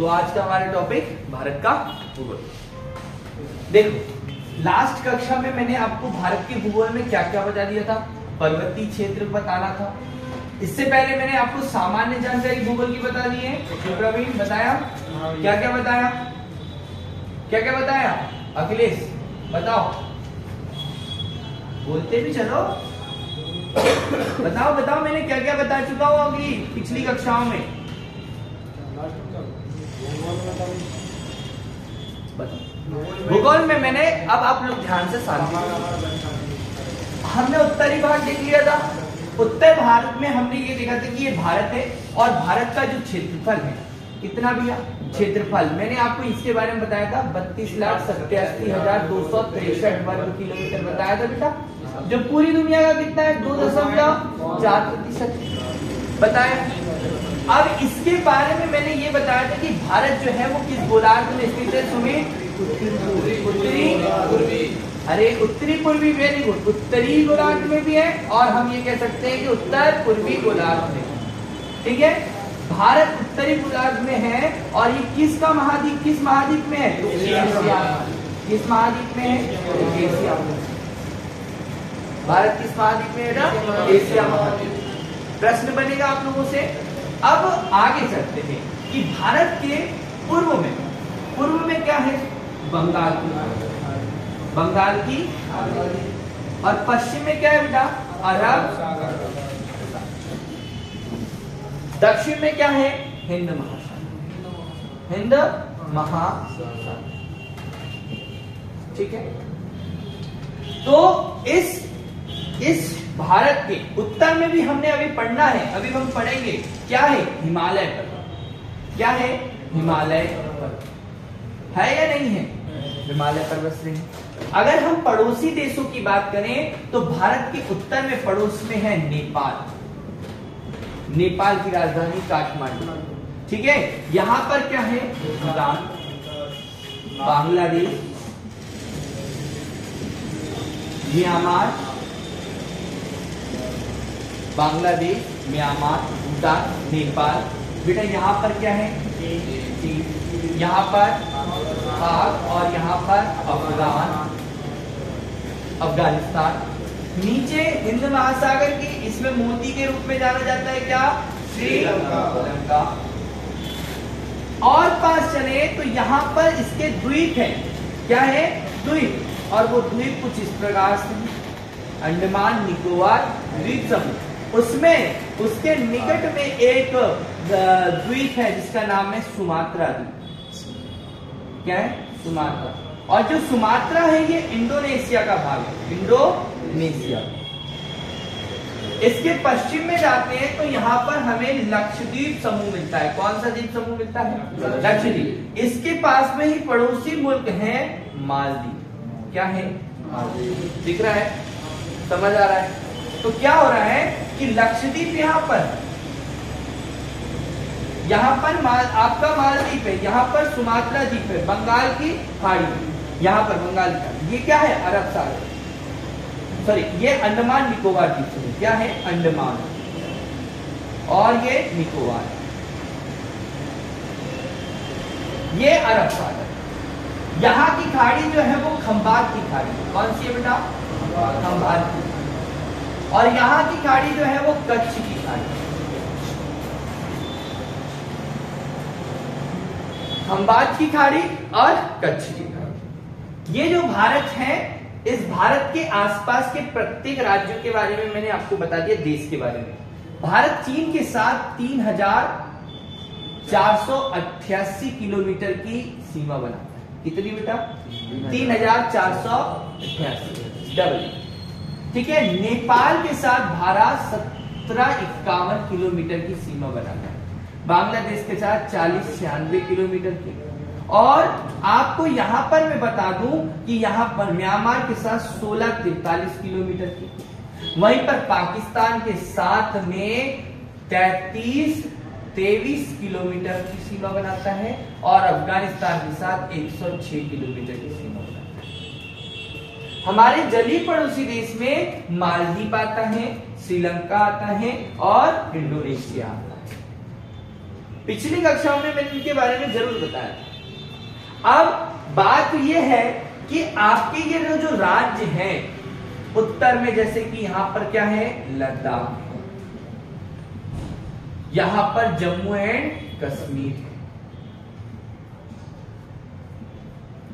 तो आज का हमारा टॉपिक भारत का भूगोल। देखो लास्ट कक्षा में मैंने आपको भारत के भूगोल में क्या क्या बता दिया था? पर्वतीय क्षेत्र बताना था। इससे पहले मैंने आपको सामान्य जानकारी भूगोल की बता दी है। प्रवीण बताया? क्या क्या बताया? क्या क्या बताया? अखिलेश बताओ। बोलते भी चलो। बताओ बताओ मैंने क्या क्या बता चुका हूँ अगली पिछली कक्षाओं में। भूगोल में मैंने अब आप लोग ध्यान से साथ हमने उत्तरी भाग देख लिया था। उत्तर भारत में हमने ये देखा था कि ये भारत है और भारत का जो क्षेत्रफल है कितना भी क्षेत्रफल। मैंने आपको इसके बारे में बताया था, बत्तीस लाख सत्यासी हज़ार दो सौ तिरसठ वर्ग किलोमीटर बताया था बेटा। जो पूरी दुनिया का कितना है? दो दशमलव चार प्रतिशत। बताया अब इसके बारे में मैंने ये बताया था कि भारत जो है वो किस गोलार्ध में स्थित है? सुमित उत्तरी अरे, उत्तरी पूर्वी वेरी गुड उत्तरी गोलार्ध में भी है और हम ये कह सकते हैं कि उत्तर पूर्वी गोलार्ध में। ठीक है? भारत उत्तरी गोलार्ध में है और ये किसका महाद्वीप, किस महाद्वीप में है? किस महाद्वीप में है? एशिया भारत किस महाद्वीप में है एशिया महाद्वीप प्रश्न बनेगा आप लोगों से? अब आगे चलते हैं कि भारत के पूर्व में पूर्व में क्या है? बंगाल की बंगाल की और पश्चिम में क्या है बेटा? अरब दक्षिण में क्या है? हिंद महासागर। हिंद महासागर। ठीक है? तो इस इस भारत के उत्तर में भी हमने अभी पढ़ना है, अभी हम पढ़ेंगे, क्या है? हिमालय पर्वत क्या है? हिमालय पर्वत है या नहीं है? हिमालय पर्वत श्रेणी। अगर हम पड़ोसी देशों की बात करें तो भारत के उत्तर में पड़ोस में है नेपाल। नेपाल की राजधानी काठमांडू। ठीक है? यहाँ पर क्या है? भूटान। बांग्लादेश। म्यांमार। बांग्लादेश, म्यांमार, भूटान, नेपाल। बेटा, यहाँ पर क्या है? यहाँ पर पाक और यहाँ पर अफगान, अफ़गानिस्तान। नीचे हिंद महासागर की, इसमें मोती के रूप में जाना जाता है क्या? श्रीलंका। और पास चले तो यहाँ पर इसके द्वीप है। क्या है? द्वीप। और वो द्वीप कुछ इस प्रकार से अंडमान, निकोबार, द्वीप समूह उसमें, उसके निकट में एक द्वीप है, जिसका नाम है सुमात्रा द्वीप। क्या है? सुमात्रा। और जो सुमात्रा है, ये इंडोनेशिया का भाग है। इंडोनेशिया। इसके पश्चिम में जाते हैं तो यहाँ पर हमें लक्षद्वीप समूह मिलता है। कौन सा द्वीप समूह मिलता है? लक्षद्वीप। इसके पास में ही पड़ोसी मुल्क है, मालदीव। क्या है? दिख रहा है? समझ आ रहा है? तो क्या हो रहा है? कि लक्षद्वीप यहाँ पर। यहाँ पर माल, आपका मालदीप है यहाँ पर सुमात्रा द्वीप है बंगाल की खाड़ी। यहाँ पर बंगाल की ये क्या है? अरब सागर। सॉरी ये अंडमान निकोबार द्वीप है। क्या है? अंडमान। और ये निकोबार। ये अरब सागर। यहाँ की खाड़ी जो है वो खंबात की खाड़ी कौन सी है बेटा? खंबात की। और यहाँ की खाड़ी जो है वो कच्छ की खाड़ी खंबात की खाड़ी और कच्छ की खाड़ी ये जो भारत है इस भारत के आसपास के प्रत्येक राज्यों के बारे में मैंने आपको बता दिया देश के बारे में। भारत चीन के साथ तीन हज़ार चार सौ अट्ठासी किलोमीटर की सीमा बनाता है कितनी बेटा? तीन हज़ार चार सौ अट्ठासी। डबल। ठीक है, नेपाल के साथ भारत सत्रह इक्यावन किलोमीटर की सीमा बनाता है। बांग्लादेश के साथ चालीस छियानवे किलोमीटर की। और आपको यहाँ पर मैं बता दूँ कि यहाँ पर म्यांमार के साथ सोलह तिरतालीस किलोमीटर की। वहीं पर पाकिस्तान के साथ में तैतीस, तेईस किलोमीटर की सीमा बनाता है और अफ़गानिस्तान के साथ 106 किलोमीटर की सीमा हमारे जली पड़ोसी देश में मालदीप आता है श्रीलंका आता है और इंडोनेशिया आता है। पिछली कक्षाओं में मैंने इनके बारे में ज़रूर बताया अब बात यह है कि आपके ये जो, राज्य है उत्तर में जैसे कि यहाँ पर क्या है? लद्दाख यहाँ पर जम्मू एंड कश्मीर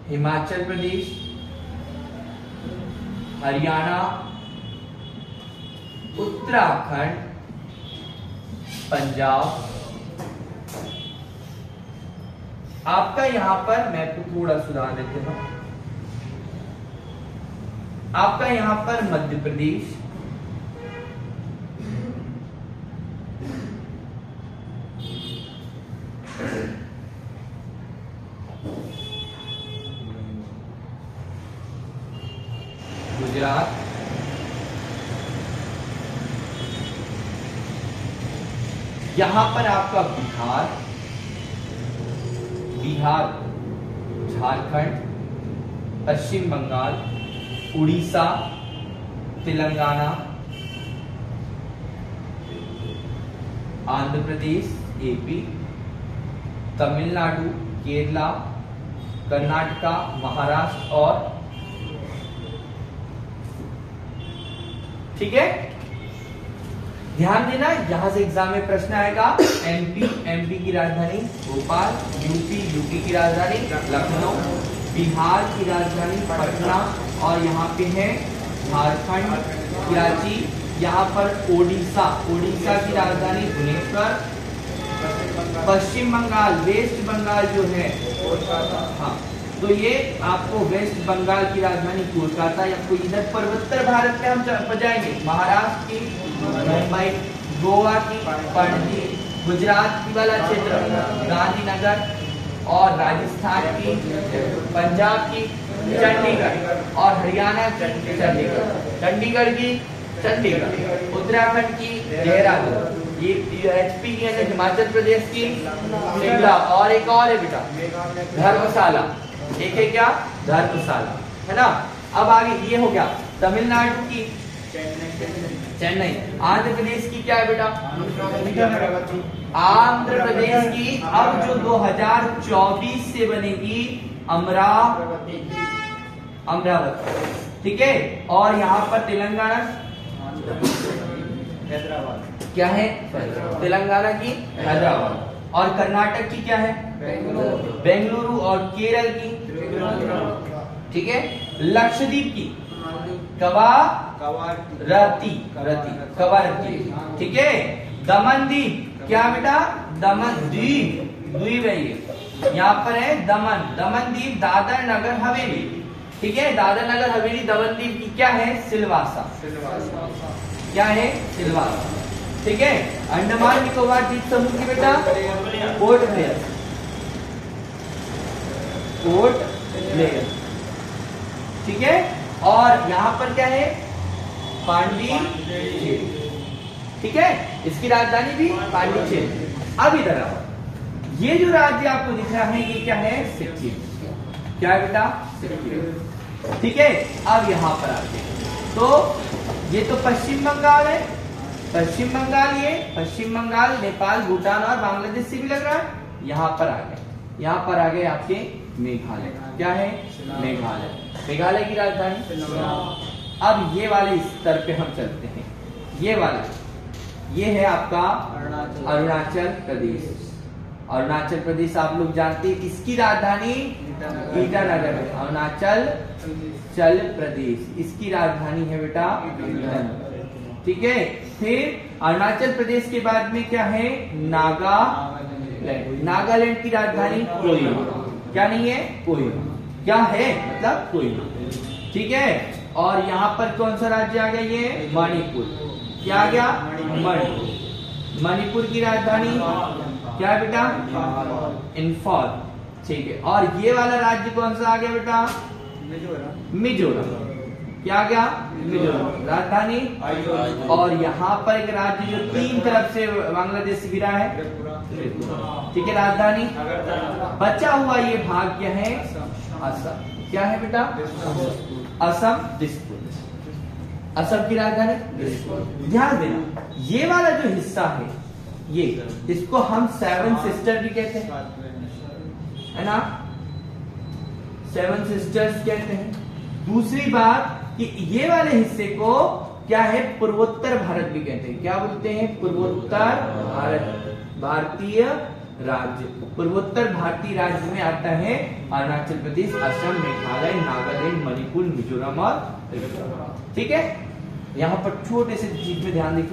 हिमाचल प्रदेश हरियाणा, उत्तराखंड, पंजाब। आपका यहाँ पर मैं तो थोड़ा सुधार देते हूँ। आपका यहाँ पर मध्य प्रदेश गुजरात। यहाँ पर आपका बिहार बिहार, झारखंड, पश्चिम बंगाल, उड़ीसा, तेलंगाना, आंध्र प्रदेश, एपी, तमिलनाडु, केरला, कर्नाटका, महाराष्ट्र और ठीक है? ध्यान देना, यहाँ से एग्ज़ाम में प्रश्न आएगा। एमपी एमपी की राजधानी भोपाल यूपी यूपी की राजधानी लखनऊ, बिहार की राजधानी पटना, और यहाँ पे है झारखंड कराची यहाँ पर ओडिशा ओडिशा की राजधानी भुवनेश्वर, पश्चिम बंगाल, वेस्ट बंगाल जो है हाँ। तो ये आपको वेस्ट बंगाल की राजधानी कोलकाता या कोई इधर पूर्वोत्तर भारत में हम जाएँगे। महाराष्ट्र की, मुंबई, गोवा की, पणजी, गुजरात की वाला क्षेत्र, गांधीनगर और राजस्थान की, पंजाब की, चंडीगढ़ और हरियाणा चंडीगढ़। चंडीगढ़ की, चंडीगढ़। उत्तराखंड की, देहरादून। ये एचपी की हिमाचल प्रदेश की, शिमला और एक और है बेटा, धर्मशाला। एक है क्या? धर्मशाला। है ना? अब आगे ये हो गया। तमिलनाडु की चेन्नई। आंध्र प्रदेश की क्या है बेटा? आंध्र प्रदेश की अब जो 2024 से बनेगी अमरावती। अमरावती। ठीक है? और यहाँ पर तेलंगाना? हैदराबाद। क्या है? तेलंगाना की? हैदराबाद। और कर्नाटक की क्या है? बेंगलुरु और केरल की? ठीक है? लक्षद्वीप की। कवा रती। रती। कवारती ठीक है? दमन क्या बेटा? दमन द्वीप द्वीप है ये। यहाँ पर है दमन। दमन दादर नगर हवेली। ठीक है? दादर नगर हवेली दमन की क्या है? सिलवासा। क्या है? सिलवासा। ठीक है? अंडमान निकोबार द्वीप समूह की बेटा? पोर्ट ब्लेयर पोर्ट ब्लेयर ठीक है? और यहाँ पर क्या है? पांडी ठीक है? इसकी राजधानी भी पांडी अब इधर आओ। ये जो राज्य आपको दिख रहा है, ये क्या है? सिक्किम। क्या है बेटा? सिक्किम। ठीक है? अब यहाँ पर आते हैं। तो ये तो पश्चिम बंगाल है। पश्चिम बंगाल ये, पश्चिम बंगाल, नेपाल, भूटान और बांग्लादेश से भी लग रहा है। यहाँ पर आ गए। यहाँ पर आ गए आपके मेघालय। क्या है? मेघालय। मेघालय की राजधानी? अब ये वाले स्तर पे हम चलते हैं। ये वाला। ये है आपका अरुणाचल। प्रदेश। अरुणाचल प्रदेश आप लोग जानते हैं इसकी राजधानी? ईटानगर। है अरुणाचल चल प्रदेश। इसकी राजधानी है बेटा ठीक है? फिर अरुणाचल प्रदेश के बाद में क्या है? नागा नागालैंड। की राजधानी कोहिमा क्या नहीं है? कोहिमा क्या है? मतलब कोहिमा ठीक है? और यहाँ पर कौन सा राज्य आ गया ये? मणिपुर। क्या आ गया? मणिपुर। मणिपुर की राजधानी? क्या बेटा? इन्फॉल ठीक है। और ये वाला राज्य कौन सा आ गया बेटा? मिजोरम। क्या गया? मिजोरम। राजधानी? और यहाँ पर एक राज्य जो तीन तरफ़ से बांग्लादेश से गिरा है? ठीक है, राजधानी? बचा हुआ ये भाग क्या है असम। क्या है बेटा? असम। दिसपुर असम की राजधानी? ध्यान देना, ये वाला जो हिस्सा है, ये, इसको हम सेवन सिस्टर भी कहते हैं। है ना? सेवन सिस्टर्स कहते हैं। दूसरी बात कि ये वाले हिस्से को क्या है? पूर्वोत्तर भारत भी कहते हैं। क्या बोलते हैं? पूर्वोत्तर भारत। भारतीय राज्य। पूर्वोत्तर भारतीय राज्य में आता है अरुणाचल प्रदेश, असम, मेघालय, नागालैंड, मणिपुर, मिजोरम और ठीक है? यहाँ पर छोटे से चीज़ में ध्यान देख